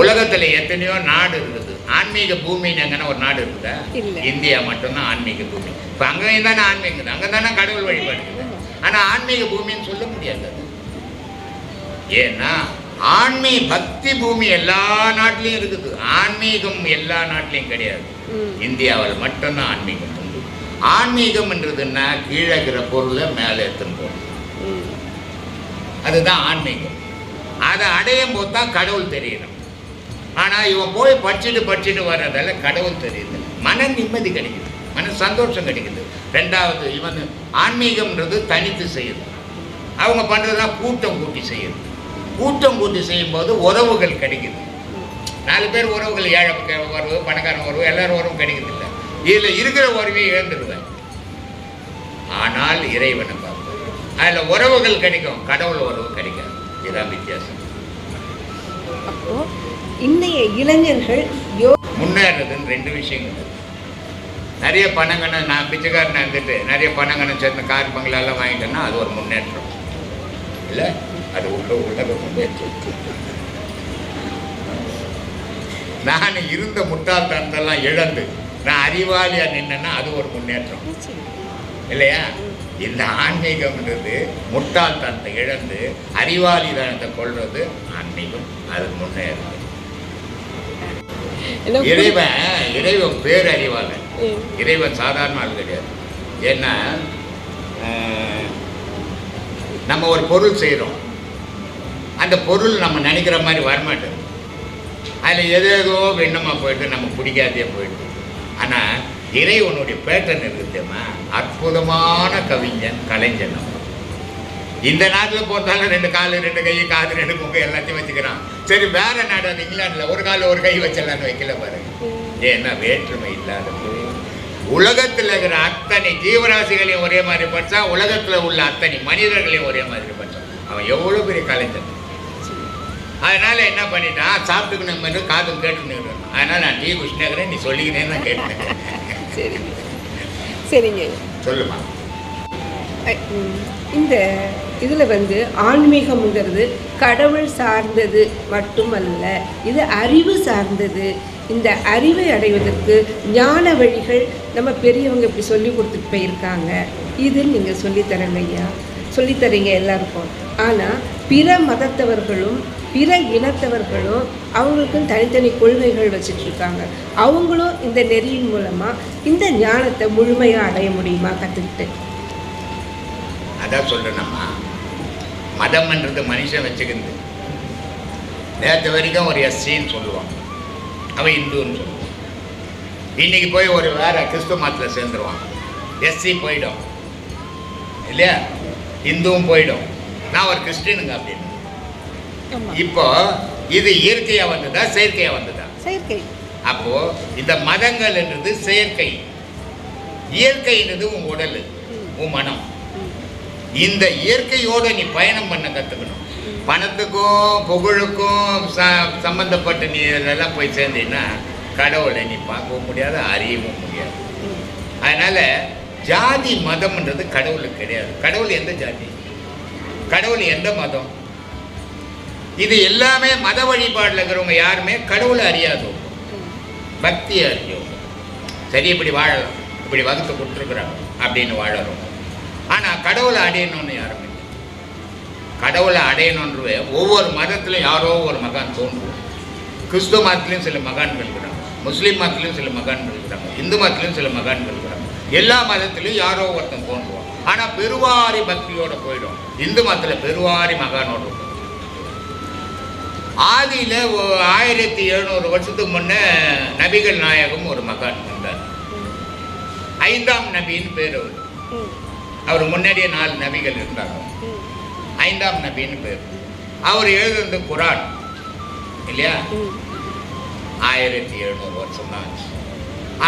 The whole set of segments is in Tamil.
எத்தனையோ நாடு இருக்குது ஆன்மீக பூமின்னு ஒரு நாடு இருக்குதா. இந்தியா மட்டும்தான் ஆன்மீக பூமி. இப்போ அங்கேயும் தானே ஆன்மீகம் அங்கே தானே கடவுள் வழிபாடு ஆனால் ஆன்மீக பூமின்னு சொல்ல முடியாது. அது. ஏன்னா ஆன்மீ பக்தி பூமி எல்லா நாட்டிலையும் இருக்குது. ஆன்மீகம் எல்லா நாட்டிலையும் கிடையாது. இந்தியாவில் மட்டும்தான் ஆன்மீகம் உண்டு. ஆன்மீகம்ன்றதுன்னா கீழே இருக்கிற பொருளை மேலே எடுத்துன்னு போகணும். ம். அதுதான் ஆன்மீகம். அதை அடையும் போது தான் கடவுள் தெரியணும். ஆனால் இவன் போய் படிச்சுட்டு படிச்சுட்டு வர்றதால கடவுள் தெரியுது. மன நிம்மதி கிடைக்குது. மன சந்தோஷம் கிடைக்குது. ரெண்டாவது இவன் ஆன்மீகம்ன்றது தனித்து செய்யுது. அவங்க பண்ணுறதுலாம் கூட்டம் கூட்டி செய்யுது. கூட்டம் கூட்டி செய்யும்போது உறவுகள் கிடைக்குது. நாலு பேர் உறவுகள் ஏழை பக்க- உறவு பணக்காரன் உறவு எல்லாரும் உறவும் கிடைக்கிறது இல்லை. இதில் இருக்கிற உறவையும் இழந்துடுவேன் ஆனால் இறைவனை பார்ப்பேன். அதில் உறவுகள் கிடைக்கும். கடவுள் உறவு கிடைக்காது. இதுதான் வித்தியாசம். அப்போ இன்றைய இளைஞர்கள் யோ முன்னேறதுன்னு ரெண்டு விஷயங்கள். நிறைய பணங்கனை நான் பிச்சைக்காரன் இருந்துட்டு நிறைய பணங்கனை சேர்ந்த கார் பங்களாலாம் வாங்கிட்டேன்னா அது ஒரு முன்னேற்றம். இல்லை? அது உள்ள உலக முன்னேற்றம் நான் இருந்த முட்டாள்தனத்தெல்லாம் இழந்து நான் அறிவாளியாக நின்னேன்னா அது ஒரு முன்னேற்றம். இல்லையா? இந்த ஆன்மீகம்ன்றது முட்டாள்தனத்தை இழந்து அறிவாளிதனத்தை கொள்வது ஆன்மீகம் அது முன்னேறுது. இறைவன் இறைவன் பேரறிவாளன் ம். இறைவன் சாதாரண ஆள் கிடையாது. ஏன்னா நம்ம ஒரு பொருள் செய்கிறோம் அந்த பொருள் நம்ம நினைக்கிற மாதிரி வரமாட்டேது அதில் எது ஏதோ வெண்ணமாக போயிட்டு நமக்கு பிடிக்காதே போயிட்டு ஆனால் இறைவனுடைய பேட்டர்ன் இருக்குது தெரியுமா அற்புதமான கவிஞன் கலைஞன் நம்ம. இந்த நாட்டில் போட்டாலும் ரெண்டு கால் ரெண்டு கை காது ரெண்டு மூக்கு எல்லாத்தையும் வச்சுக்கிறான். சரி வேற நாடு அது இங்கிலாண்டில் ஒரு கால் ஒரு கை வச்சிடலான்னு வைக்கல பாருங்க ஏன்னா வேற்றுமை இல்லாத உலகத்தில் இருக்கிற அத்தனை ஜீவராசிகளையும் ஒரே மாதிரி படிச்சா உலகத்தில் உள்ள அத்தனை மனிதர்களையும் ஒரே மாதிரி படிச்சான் அவன் எவ்வளோ பெரிய கலைஞன். அதனால என்ன பண்ணிட்டான் சாப்பிட்டுக்கணும் மாதிரி காதும் கேட்டுன்னு அதனால நான் டீ குஷ்ணேக்கிறேன் நீ சொல்லிக்கிறேன்னு நான் கேட்டேன். சரிங்க. சரிங்க. சொல்லுமா? இந்த இதில் வந்து ஆன்மீகம்ங்கிறது கடவுள் சார்ந்தது மட்டுமல்ல இது அறிவு சார்ந்தது. இந்த அறிவை அடைவதற்கு ஞான வழிகள் நம்ம பெரியவங்க இப்படி சொல்லி கொடுத்துட்டு போயிருக்காங்க. இது நீங்கள் சொல்லித்தரங்க ஐயா. சொல்லித்தரீங்க எல்லாருக்கும். ஆனால் பிற மதத்தவர்களும் பிற இனத்தவர்களும் அவங்களுக்கும் தனித்தனி கொள்கைகள் வச்சிட்ருக்காங்க. இருக்காங்க அவங்களும் இந்த நெறியின் மூலமாக இந்த ஞானத்தை முழுமையாக அடைய முடியுமா கற்றுக்கிட்டு அதான் சொல்கிறேன்னம்மா மதம்ன்றது மனுஷன் வச்சுக்கிறது. நேற்று வரைக்கும் ஒரு எஸ்சின்னு சொல்லுவான் அவன் இந்துன்னு சொல்லுவான் இன்னைக்கு போய் ஒரு வேற கிறிஸ்துவ மதத்தில் சேர்ந்துருவான். எஸ்சி போயிடும். இல்லையா? இந்துவும் போயிடும். நான் ஒரு கிறிஸ்டினுங்க அப்படின்னு. இப்போ இது இயற்கையாக வந்ததா செயற்கையாக வந்ததா? செயற்கை. அப்போ இந்த மதங்கள்ன்றது செயற்கை. இயற்கைன்றது உன் உடல் உன் மனம். இந்த இயற்கையோடு நீ பயணம் பண்ண கற்றுக்கணும் பணத்துக்கும் புகழுக்கும் ச சம்மந்தப்பட்ட நீ இதெல்லாம் போய் சேர்ந்தீங்கன்னா கடவுளை நீ பார்க்கவும் முடியாது அறியவும் முடியாது. அதனால் ஜாதி மதம்ன்றது கடவுளுக்கு கிடையாது. கடவுள் எந்த ஜாதி? கடவுள் எந்த மதம்? இது எல்லாமே மத வழிபாடில் இருக்கிறவங்க யாருமே கடவுளை அறியாதவங்க. பக்தி அறியவங்க சரி இப்படி வாழலாம். இப்படி வகுத்து கொடுத்துருக்குறாங்க. அப்படின்னு வாழறோம். ஆனால் கடவுளை அடையணும்னு யாரும் இல்லை. கடவுளை அடையணுன்ற ஒவ்வொரு மதத்திலும் யாரோ ஒரு மகான் தோன்றுவோம் கிறிஸ்துவ மதத்திலையும் சில மகான்கள் இருக்கிறாங்க. முஸ்லீம் மதத்திலையும் சில மகான்கள் இருக்கிறாங்க. இந்து மதத்திலையும் சில மகான்கள் இருக்கிறாங்க. எல்லா மதத்திலையும் யாரோ ஒருத்தன் தோன்றுவோம் ஆனால் பெருவாரி பக்தியோட போயிடும். இந்து மதத்தில் பெருவாரி மகானோட இருக்கும். ஆதியில் ஆயிரத்தி எழுநூறு வருஷத்துக்கு முன்னே நபிகள் நாயகம் ஒரு மகான் வந்தார். ஐந்தாம் நபின்னு பேர் அவர். அவர் முன்னாடியே நாலு நபிகள் இருந்தாங்க. ஐந்தாம் நபின்னு பேர். அவர் எழுதுனது குரான். இல்லையா? ஆயிரத்தி எழுநூறு வருஷம் தான்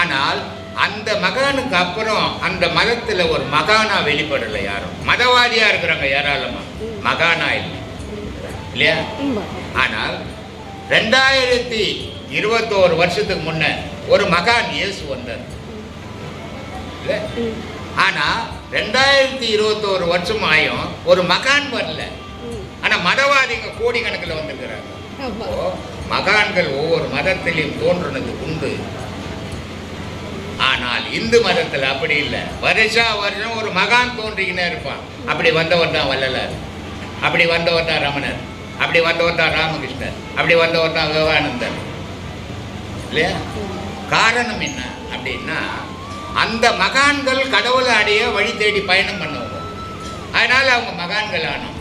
ஆனால் அந்த மகானுக்கு அப்புறம் அந்த மதத்தில் ஒரு மகானா வெளிப்படலை யாரும். மதவாதியாக இருக்கிறாங்க ஏராளமா. மகானா இல்லை. இல்லையா? ஆனால் ரெண்டாயிரத்தி இருபத்தோரு வருஷத்துக்கு முன்ன ஒரு மகான் இயேசு வந்தார். ஆனால் ரெண்டாயிரத்தி இருபத்தோரு வருஷம் ஆயும் ஒரு மகான் வரல. ம். ஆனா மதவாதிங்க கோடிக்கணக்கில் வந்திருக்கிறாங்க. மகான்கள் ஒவ்வொரு மதத்திலையும் தோன்றுனது உண்டு. ஆனால் இந்து மதத்தில் அப்படி இல்லை. வருஷா வருஷம் ஒரு மகான் தோன்றிக்கினே இருப்பான். அப்படி வந்தவர் தான் வள்ளலார். அப்படி வந்தவர் தான் ரமணர். அப்படி வந்தவர் தான் ராமகிருஷ்ணர். அப்படி வந்தவர் தான் விவேகானந்தர். இல்லையா? காரணம் என்ன அப்படின்னா அந்த மகான்கள் கடவுளை அடைய வழி தேடி பயணம் பண்ணுவாங்க. அதனால அவங்க மகான்கள் ஆனோம்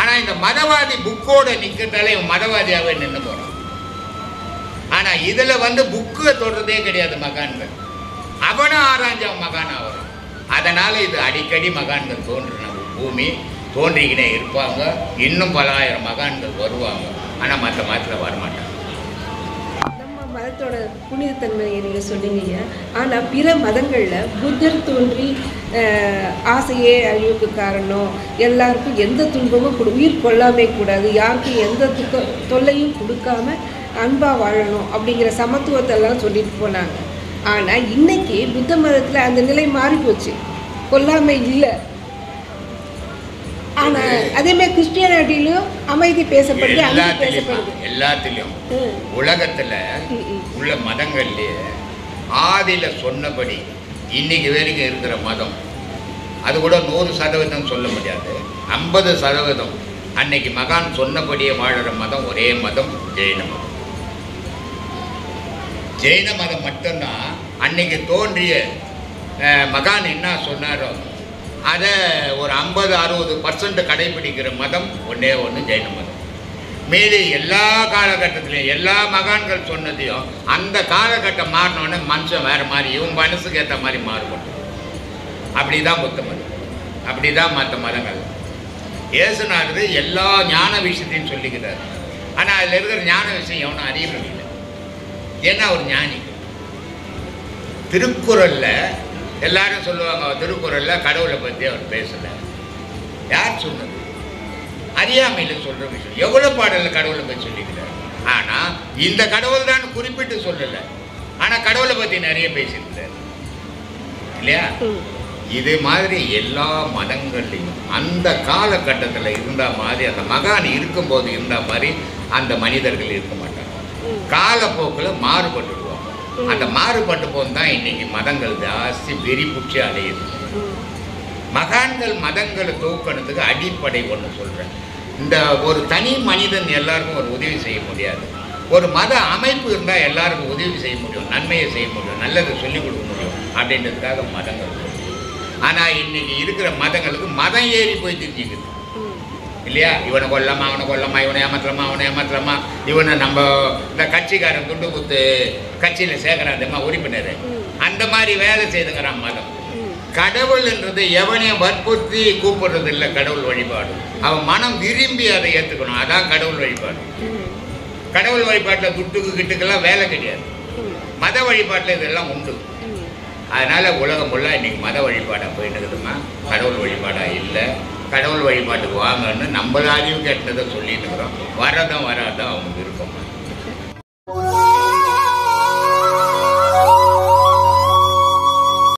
ஆனா இந்த மதவாதி புக்கோட நிக்கிறதால இவன் மதவாதியாகவே நின்று போறான். ஆனா இதுல வந்து புக்கு தொடுறதே கிடையாது மகான்கள். அவனும் ஆராய்ஞ்சவன் மகான் ஆகிறான் அதனால இது அடிக்கடி மகான்கள் தோன்றின பூமி. தோன்றிக்கினே இருப்பாங்க. இன்னும் பல ஆயிரம் மகான்கள் வருவாங்க. ஆனால் மற்ற மாதத்தில் வரமாட்டாங்க. மதத்தோட புனிதத்தன்மையை நீங்கள் சொன்னீங்க. ஆனால் பிற மதங்களில் புத்தர் தோன்றி ஆசையே அழிவுக்கு காரணம். எல்லாருக்கும் எந்த துன்பமும் கொடு உயிர் கொள்ளாமே கூடாது. யாருக்கும் எந்த துக்க தொல்லையும் கொடுக்காம அன்பாக வாழணும் அப்படிங்கிற சமத்துவத்தை எல்லாம் சொல்லிட்டு போனாங்க. ஆனால் இன்னைக்கு புத்த மதத்தில் அந்த நிலை மாறி போச்சு கொல்லாமை இல்லை. ஆனால் அதேமாதிரி கிறிஸ்டியானிட்டிலையும் அமைதி பேசப்படுது எல்லாத்திலையும்? எல்லாத்திலையும். உலகத்துல. உள்ள மதங்கள்லயே ஆதியில சொன்னபடி இன்னைக்கு வரைக்கும் இருக்கிற மதம் அது கூட நூறு சதவீதம் சொல்ல முடியாது. ஐம்பது சதவீதம். அன்னைக்கு மகான் சொன்னபடியே வாழுற மதம் ஒரே மதம் ஜெயின மதம். ஜெயின மதம் மட்டும்தான் அன்னைக்கு தோன்றிய மகான் என்ன சொன்னாரோ அதை ஒரு ஐம்பது அறுபது பர்சன்ட் கடைபிடிக்கிற மதம் ஒன்றே ஒன்று ஜெயின மதம். மீதி எல்லா காலகட்டத்திலையும் எல்லா மகான்கள் சொன்னதையும் அந்த காலகட்டம் மாறினோடனே மனுஷன் வேறு மாதிரி இவன் மனசுக்கு ஏற்ற மாதிரி மாறுபடும் அப்படி தான் புத்த மதம். அப்படிதான் மற்ற மதங்கள். இயேசுநாதர் எல்லா ஞான விஷயத்தையும் சொல்லிக்கிறார். ஆனால் அதில் இருக்கிற ஞான விஷயம் எவனும் அறியவில்லை ஏன்னா ஒரு ஞானி. திருக்குறளில் எல்லாரும் சொல்லுவாங்க திருக்குறளில் கடவுளை பற்றி அவர் பேசலை. யார் சொன்னது? அறியாமையில் சொல்ற விஷயம். எவ்வளவு பாடலில் கடவுளை பற்றி சொல்லியிருக்கிறார்? ஆனால் இந்த கடவுள் தான் குறிப்பிட்டு சொல்லலை. ஆனா கடவுளை பற்றி நிறைய பேசியிருக்கிறார். இல்லையா? இது மாதிரி எல்லா மதங்கள்லையும் அந்த காலகட்டத்தில் இருந்த மாதிரி அந்த மகான் இருக்கும்போது இருந்த மாதிரி அந்த மனிதர்கள் இருக்க மாட்டாங்க. காலப்போக்கில் மாறுபட்டுருவோம் அந்த மாறுபட்டு போது தான் இன்னைக்கு மதங்கள் ஜாஸ்தி அலையுது ம். மகான்கள் மதங்களை தூக்கணுறதுக்கு அடிப்படை ஒன்று சொல்கிறேன் இந்த ஒரு தனி மனிதன் எல்லாருக்கும் ஒரு உதவி செய்ய முடியாது ஒரு மத அமைப்பு இருந்தால் எல்லாருக்கும் உதவி செய்ய முடியும் நன்மையை செய்ய முடியும் நல்லதை சொல்லிக் கொடுக்க முடியும் அப்படின்றதுக்காக மதங்கள் ஆனால் இன்னைக்கு இருக்கிற மதங்களுக்கு மதம் ஏறி போய் தெரிஞ்சுக்குது. இல்லையா? இவனை கொல்லமா அவனை கொல்லமா இவனை ஏமாத்தலாமா அவனை ஏமாத்தலாமா? இவனை நம்ம இந்த கட்சிக்காரன் துண்டு குத்து கட்சியில் சேர்க்குறான் உறுப்பினர். அந்த மாதிரி வேலை செய்துங்கிறான் மதம் கடவுள்ன்றது எவனையும் வற்புறுத்தி கூப்பிடுறது இல்லை கடவுள் வழிபாடு. அவன் மனம் விரும்பி அதை ஏற்றுக்கணும் அதான் கடவுள் வழிபாடு. கடவுள் வழிபாட்டில் துட்டுக்கு கிட்டுக்கெல்லாம் வேலை கிடையாது. மத வழிபாட்டில் இதெல்லாம் உண்டு. அதனால் அதனால உலகம் ஃபுல்லாக இன்னைக்கு மத வழிபாடாக போயிட்டு இருக்குதுமா கடவுள் வழிபாடாக இல்லை. கடவுள் வழிபாட்டுக்கு வாங்கன்னு நம்மளாலையும் கேட்டதை சொல்லிட்டு இருக்கிறோம். வரதும் வராதும் அவங்க விருப்பம்.